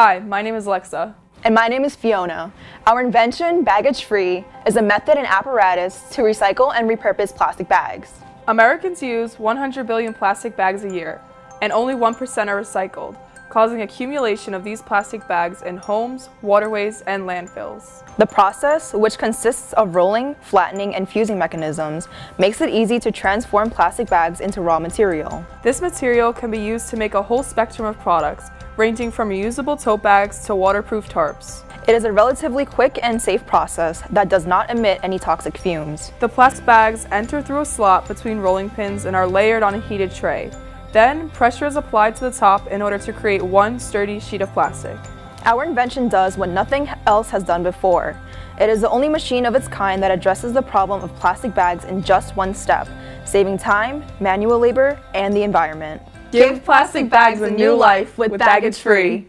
Hi, my name is Alexa. And my name is Fiona. Our invention, Baggage Free, is a method and apparatus to recycle and repurpose plastic bags. Americans use 100 billion plastic bags a year, and only 1% are recycled, causing accumulation of these plastic bags in homes, waterways, and landfills. The process, which consists of rolling, flattening, and fusing mechanisms, makes it easy to transform plastic bags into raw material. This material can be used to make a whole spectrum of products, ranging from reusable tote bags to waterproof tarps. It is a relatively quick and safe process that does not emit any toxic fumes. The plastic bags enter through a slot between rolling pins and are layered on a heated tray. Then, pressure is applied to the top in order to create one sturdy sheet of plastic. Our invention does what nothing else has done before. It is the only machine of its kind that addresses the problem of plastic bags in just one step, saving time, manual labor, and the environment. Give plastic bags a new life with Baggage Free.